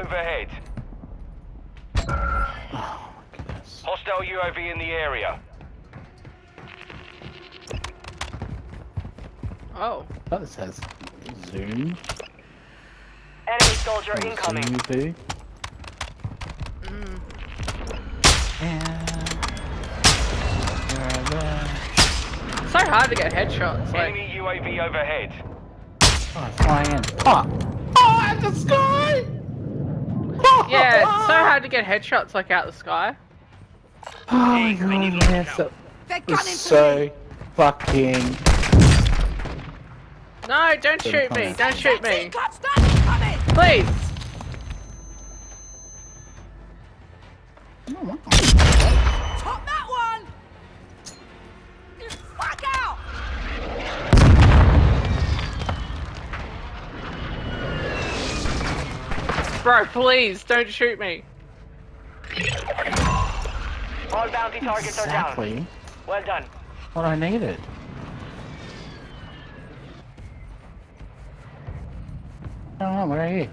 overhead. Oh. Hostile UAV in the area. Oh. That says zoom. Enemy soldier incoming. Zoom too. Mm. And. So hard to get headshots. Like, Enemy UAV overhead. Oh, flying in. Oh! Oh, at the sky! Yeah, it's so hard to get headshots like out of the sky. Oh my god, man, so, was so fucking. No, don't shoot me. Don't shoot me. Please. Top that Bro, please, don't shoot me. All bounty targets are down. Exactly Well done. what I needed. I don't know, ah, where are you?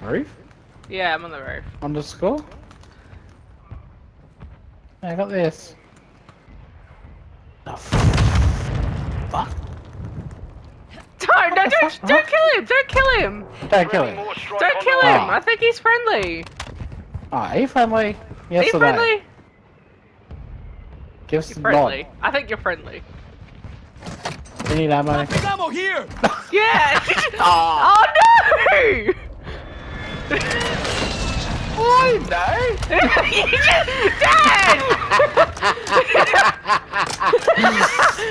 Roof? Yeah, I'm on the roof. Underscore? I got this. The f- fuck? Don't, don't, don't kill him. Don't kill him. Don't kill him. Don't kill him. way. I think he's friendly. Ah, are you friendly? Yes Are you or no? friendly? Give us You're friendly. nod. I think you're friendly. You need ammo. Big ammo here! Yeah. Aw. oh no! I know! you just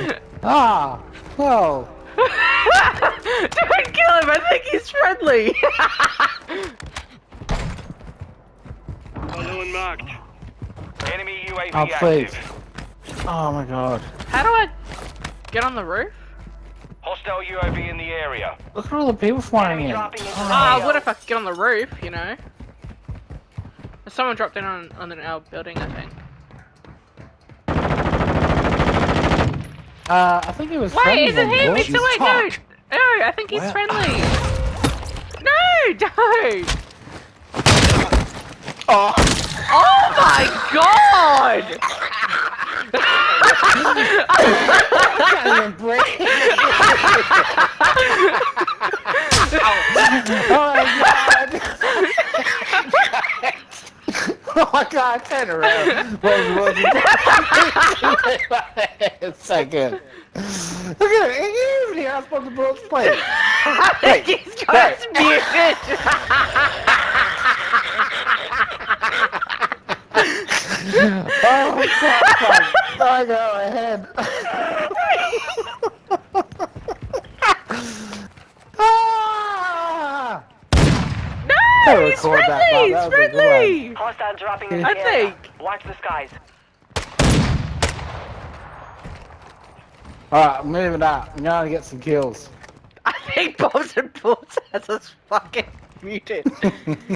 dead. ah! Well, Don't kill him. I think he's friendly. Unknown marked. Enemy UAV oh please. active. Oh my god. How do I get on the roof? Hostile UAV in the area. Look at all the people flying Enemy in. dropping into Oh, Ah, what if I could get on the roof? You know. Someone dropped in on on our building, I think. Uh, I think it was Wait, friendly is it on him? board. It's the wait, no, no, I think he's Where? friendly. No, don't. Oh! Oh my god! can't even breathe. oh my god! oh my god, turn around. Rose, Rose, it's so good. Look at it, he even here, I suppose the bullets play. I think he's got us muted. Oh my god, I go ahead. ah! No, I'll he's record that, friendly. Bob, He's that was a good friendly. Hostile dropping into I the area. think. Watch the skies. Alright, I'm moving out. I'm gonna get some kills. I think Bob's and Balls has us fucking muted.